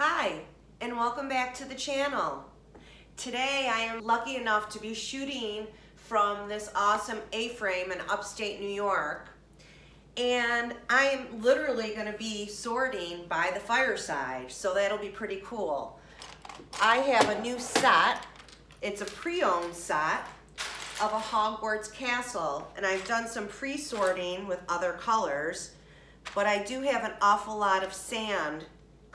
Hi, and welcome back to the channel. Today I am lucky enough to be shooting from this awesome A-frame in upstate New York. And I am literally gonna be sorting by the fireside, so that'll be pretty cool. I have a new set. It's a pre-owned set of a Hogwarts castle, and I've done some pre-sorting with other colors, but I do have an awful lot of sand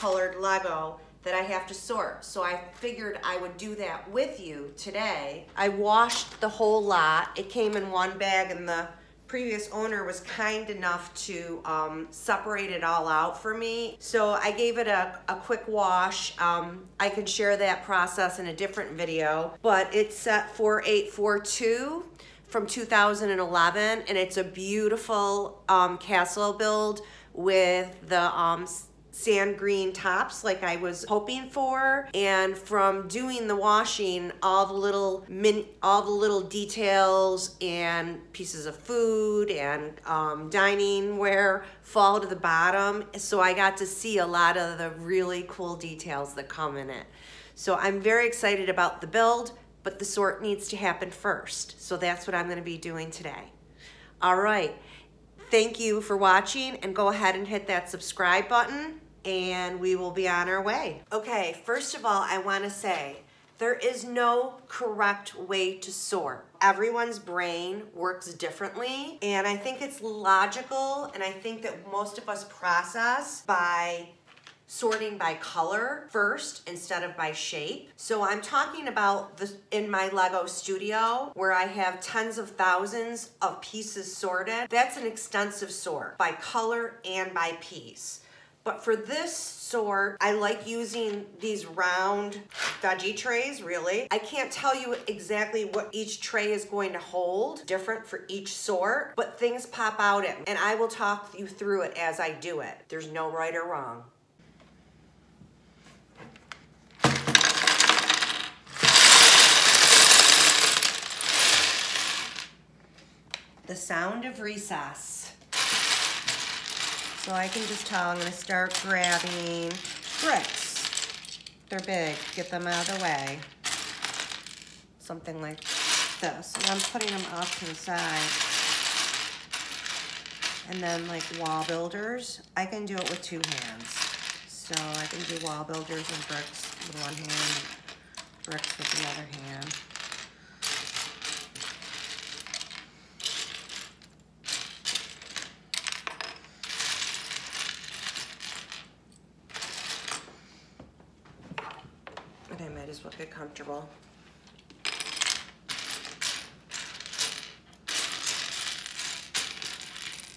colored Lego that I have to sort. So I figured I would do that with you today. I washed the whole lot. It came in one bag and the previous owner was kind enough to um, separate it all out for me. So I gave it a, a quick wash. Um, I can share that process in a different video, but it's set 4842 from 2011 and it's a beautiful um, castle build with the um, sand green tops like I was hoping for. And from doing the washing all the little min all the little details and pieces of food and um, dining ware fall to the bottom. So I got to see a lot of the really cool details that come in it. So I'm very excited about the build but the sort needs to happen first. So that's what I'm going to be doing today. All right thank you for watching and go ahead and hit that subscribe button and we will be on our way. Okay, first of all, I want to say there is no correct way to sort. Everyone's brain works differently, and I think it's logical, and I think that most of us process by sorting by color first instead of by shape. So I'm talking about the in my Lego studio where I have tens of thousands of pieces sorted. That's an extensive sort by color and by piece. But for this sort, I like using these round veggie trays, really. I can't tell you exactly what each tray is going to hold, different for each sort, but things pop out at me, and I will talk you through it as I do it. There's no right or wrong. The sound of recess. So I can just tell I'm gonna start grabbing bricks. They're big, get them out of the way. Something like this. And I'm putting them off to the side. And then like wall builders, I can do it with two hands. So I can do wall builders and bricks with one hand, bricks with the other hand. Comfortable.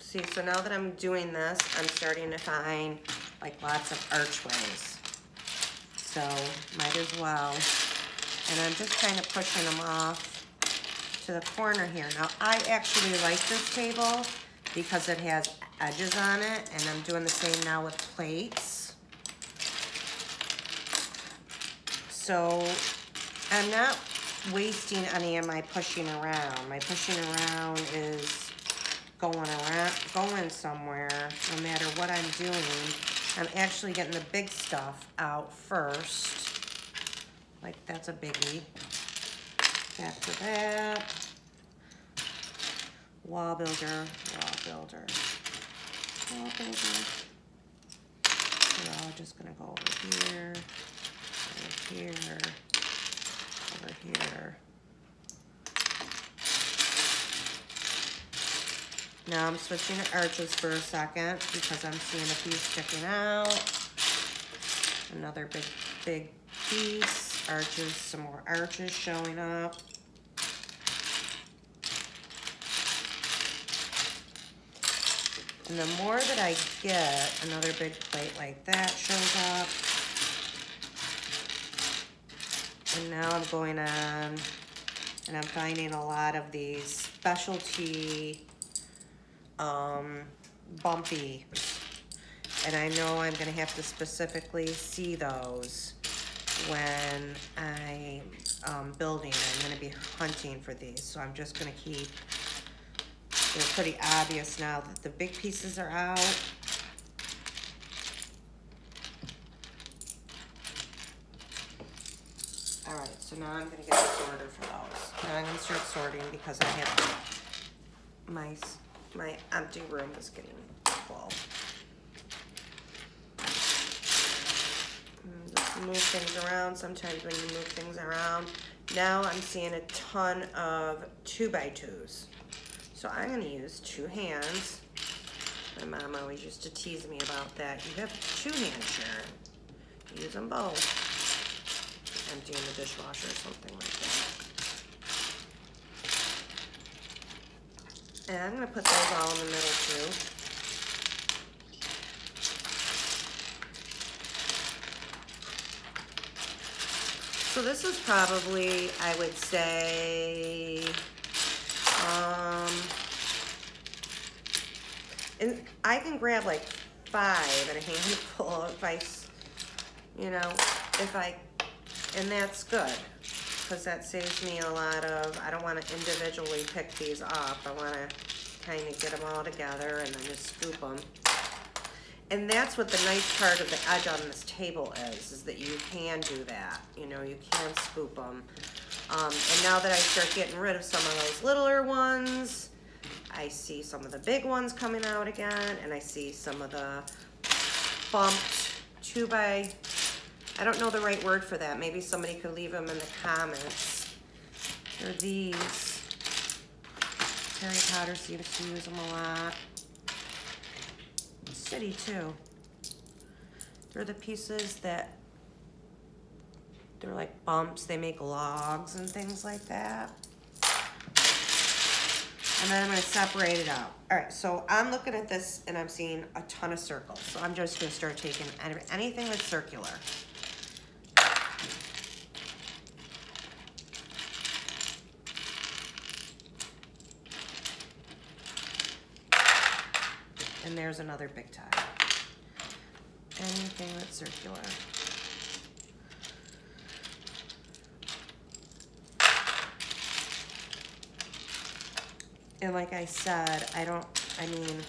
See, so now that I'm doing this, I'm starting to find like lots of archways. So might as well. And I'm just kind of pushing them off to the corner here. Now I actually like this table because it has edges on it and I'm doing the same now with plates. So I'm not wasting any of my pushing around. My pushing around is going around, going somewhere, no matter what I'm doing. I'm actually getting the big stuff out first. Like that's a biggie. To that. Wall builder, wall builder, wall builder. We're all just gonna go over here here, over here. Now I'm switching to arches for a second because I'm seeing a few sticking out. Another big, big piece. Arches, some more arches showing up. And the more that I get, another big plate like that shows up. And now I'm going on and I'm finding a lot of these specialty um, bumpy. And I know I'm gonna have to specifically see those when I'm um, building. I'm gonna be hunting for these. So I'm just gonna keep, they're pretty obvious now that the big pieces are out. All right, so now I'm gonna get a sorter for those. Now I'm gonna start sorting because I have my, my empty room is getting full. Mm, Just move things around. Sometimes when you move things around, now I'm seeing a ton of two by twos. So I'm gonna use two hands. My mom always used to tease me about that. You have two hands, Sharon. Use them both. Empty in the dishwasher or something like that. And I'm gonna put those all in the middle too. So this is probably, I would say, um, and I can grab like five and a handful if I, you know, if I, and that's good. Cause that saves me a lot of, I don't wanna individually pick these up. I wanna kinda get them all together and then just scoop them. And that's what the nice part of the edge on this table is, is that you can do that. You know, you can scoop them. Um, and now that I start getting rid of some of those littler ones, I see some of the big ones coming out again, and I see some of the bumped two by, I don't know the right word for that. Maybe somebody could leave them in the comments. They're these. Harry Potter seems to use them a lot. City too. They're the pieces that they're like bumps. They make logs and things like that. And then I'm gonna separate it out. All right, so I'm looking at this and I'm seeing a ton of circles. So I'm just gonna start taking any- anything that's circular. And there's another big tie. Anything that's circular. And like I said, I don't, I mean,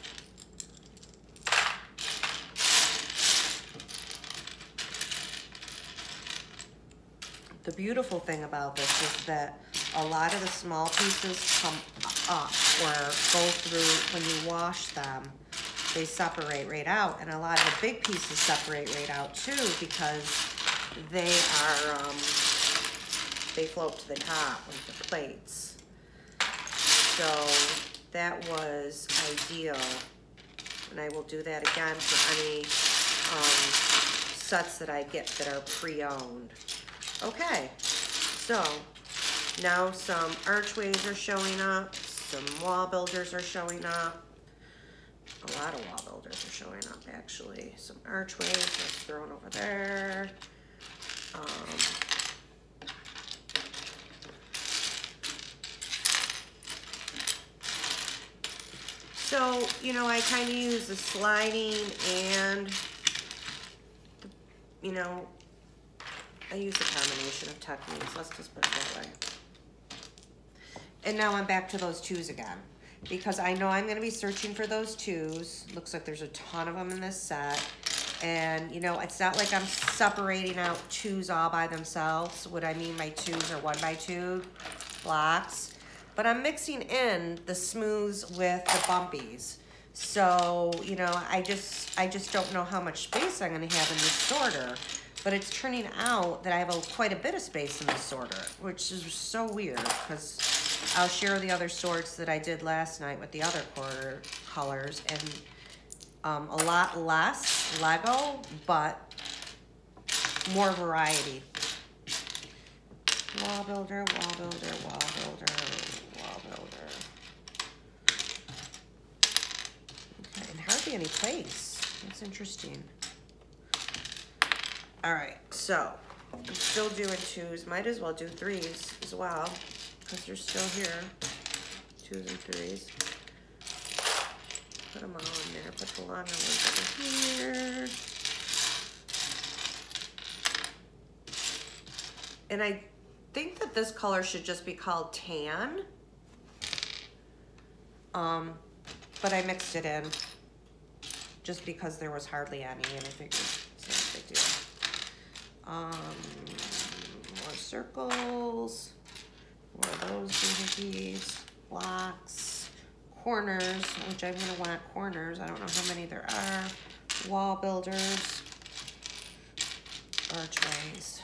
the beautiful thing about this is that a lot of the small pieces come up or go through, when you wash them, they separate right out. And a lot of the big pieces separate right out too because they are, um, they float to the top like the plates. So that was ideal. And I will do that again for any um, sets that I get that are pre-owned. Okay, so now some archways are showing up, some wall builders are showing up. A lot of wall builders are showing up actually. Some archways, that's thrown over there. Um, So, you know, I kind of use the sliding and, the, you know, I use a combination of techniques. Let's just put it that way. And now I'm back to those twos again. Because I know I'm going to be searching for those twos. Looks like there's a ton of them in this set. And, you know, it's not like I'm separating out twos all by themselves. What I mean by twos are one by two blocks. But I'm mixing in the smooths with the bumpies. So, you know, I just, I just don't know how much space I'm gonna have in this sorter. But it's turning out that I have a, quite a bit of space in this sorter, which is so weird because I'll share the other sorts that I did last night with the other quarter colors and um, a lot less Lego, but more variety. Wall builder, wall builder, wall builder, wall builder. Okay, and hardly any place. That's interesting. All right, so I'm still doing twos. Might as well do threes as well, because they're still here. Twos and threes. Put them all in there. Put the longer ones over here. And I think that this color should just be called tan. Um, but I mixed it in just because there was hardly any and I figured it's not a big deal. Um, let's circles, those doohickeys, blocks, corners, which I'm gonna want corners. I don't know how many there are. Wall builders, archways.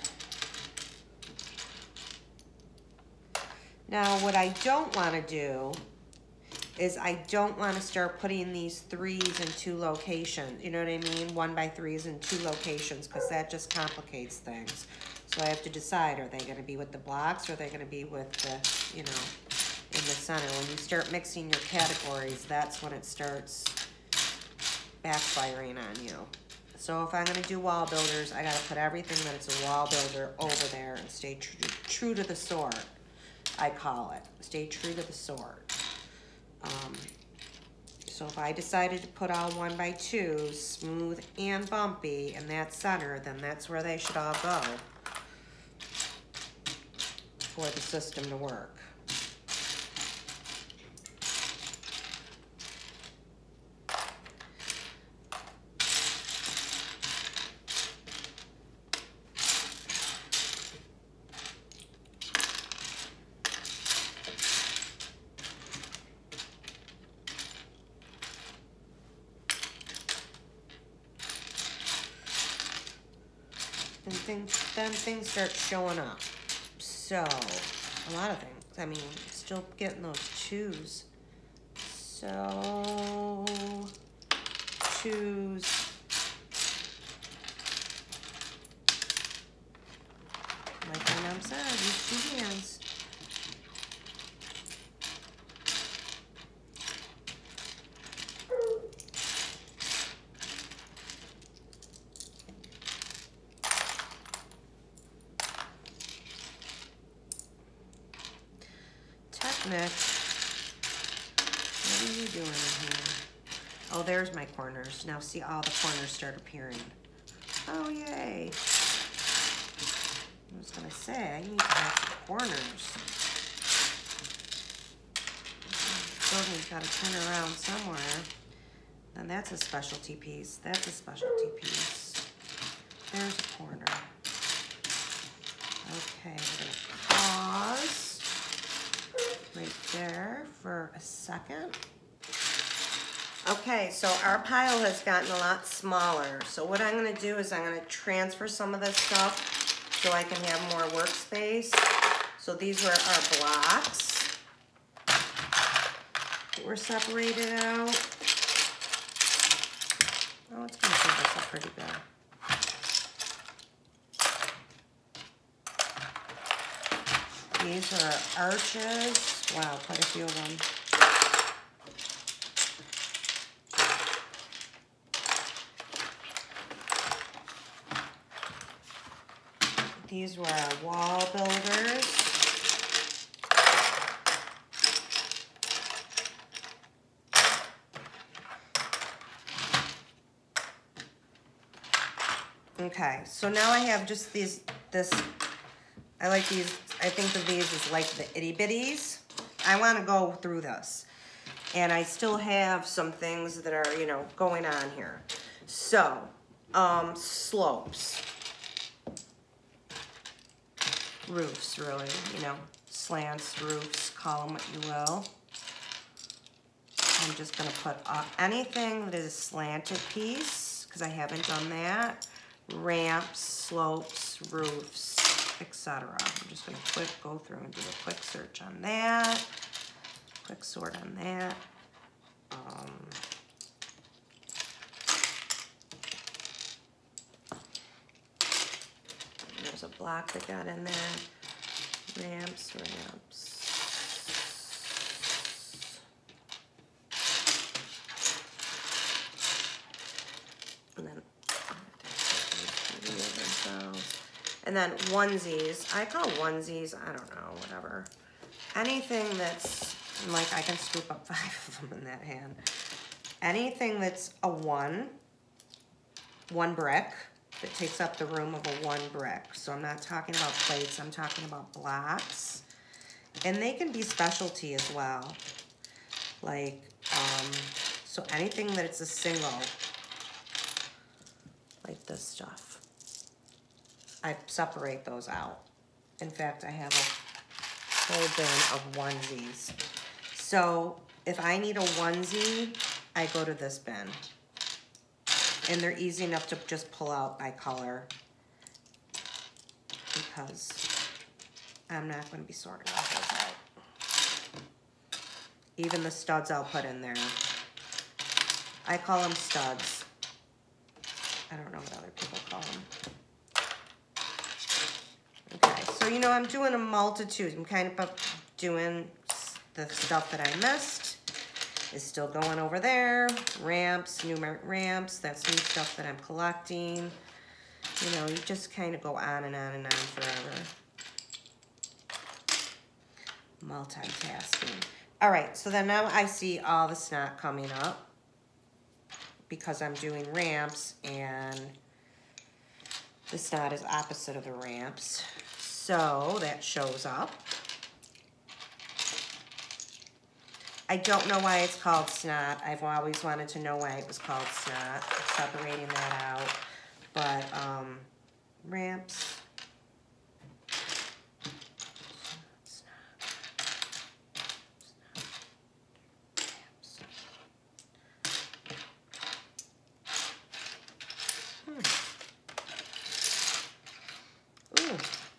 Now, what I don't wanna do is I don't wanna start putting these threes in two locations, you know what I mean? One by threes in two locations, cause that just complicates things. So I have to decide, are they gonna be with the blocks, or are they gonna be with the, you know, in the center? When you start mixing your categories, that's when it starts backfiring on you. So if I'm gonna do wall builders, I gotta put everything that it's a wall builder over there and stay true, true to the sort, I call it. Stay true to the sort. Um, so if I decided to put all one by twos, smooth and bumpy, in that center, then that's where they should all go for the system to work. And things, then things start showing up. So, a lot of things. I mean, still getting those twos. So, twos. Like mom said, use two hands. What are you doing in here? Oh, there's my corners. Now see all the corners start appearing. Oh, yay. I was gonna say, I need to have some corners. Building's gotta turn around somewhere. And that's a specialty piece. That's a specialty piece. There's a corner. Okay, right there for a second. Okay, so our pile has gotten a lot smaller. So what I'm gonna do is I'm gonna transfer some of this stuff so I can have more workspace. So these were our blocks that were separated out. Oh, it's gonna fill this up pretty good. These are arches. Wow, quite a few of them. These were our wall builders. Okay, so now I have just these, this, I like these, I think of these as like the itty bitties. I wanna go through this. And I still have some things that are, you know, going on here. So, um, slopes. Roofs, really, you know, slants, roofs, call them what you will. I'm just gonna put uh, anything that is a slanted piece, because I haven't done that ramps, slopes, roofs, etc. I'm just gonna quick go through and do a quick search on that, quick sort on that. Um, there's a block that got in there. Ramps, ramps. And then and then onesies. I call onesies, I don't know, whatever. Anything that's, like I can scoop up five of them in that hand. Anything that's a one, one brick, that takes up the room of a one brick. So I'm not talking about plates, I'm talking about blocks. And they can be specialty as well. Like, um, so anything that it's a single, like this stuff. I separate those out In fact, I have a whole bin of onesies. So if I need a onesie, I go to this bin. And they're easy enough to just pull out by color because I'm not going to be sorting all those out. Even the studs I'll put in there. I call them studs. I don't know what other people call them. So you know I'm doing a multitude. I'm kind of doing the stuff that I missed is still going over there. Ramps, numeric ramps, that's new stuff that I'm collecting. You know, you just kind of go on and on and on forever. Multitasking. All right, so then now I see all the snot coming up because I'm doing ramps and the snot is opposite of the ramps. So that shows up. I don't know why it's called snot. I've always wanted to know why it was called snot. separating that out. But um, ramps. Hmm. Ooh,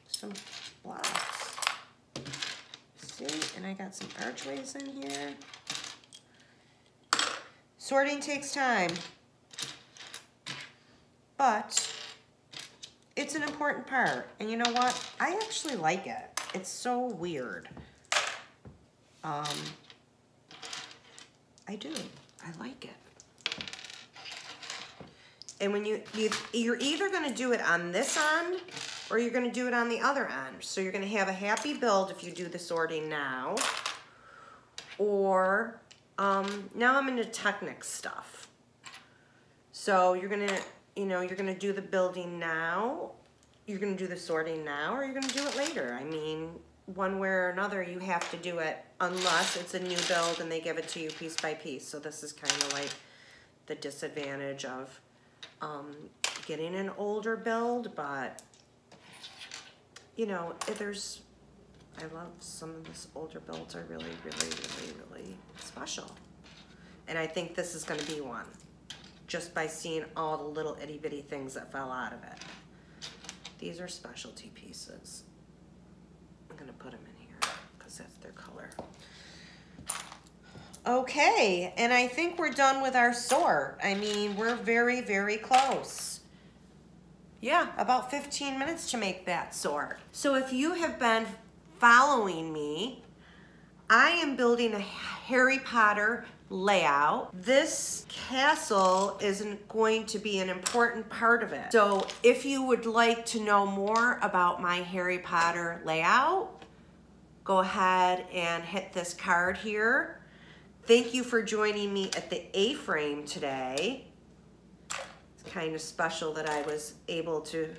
some blocks. See, and I got some archways in here. Sorting takes time but it's an important part. And you know what? I actually like it. It's so weird. Um, I do. I like it. And when you, you you're either going to do it on this end or you're going to do it on the other end. So you're going to have a happy build if you do the sorting now. Or um, now I'm into Technic stuff. So you're to you know, you're gonna do the building now, you're gonna do the sorting now, or you're gonna do it later. I mean, one way or another, you have to do it unless it's a new build and they give it to you piece by piece. So this is kind of like the disadvantage of um, getting an older build, but you know, there's, I love some of this older builds are really, really, really, really special. And I think this is gonna be one just by seeing all the little itty bitty things that fell out of it. These are specialty pieces. I'm gonna put them in here because that's their color. Okay, and I think we're done with our sort. I mean, we're very, very close. Yeah, about 15 minutes to make that sort. So if you have been following me, I am building a Harry Potter layout. This castle is going to be an important part of it. So if you would like to know more about my Harry Potter layout, go ahead and hit this card here. Thank you for joining me at the A-frame today. It's kind of special that I was able to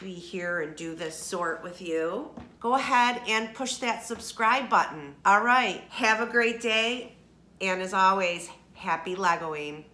be here and do this sort with you, go ahead and push that subscribe button. All right, have a great day. And as always, happy Legoing.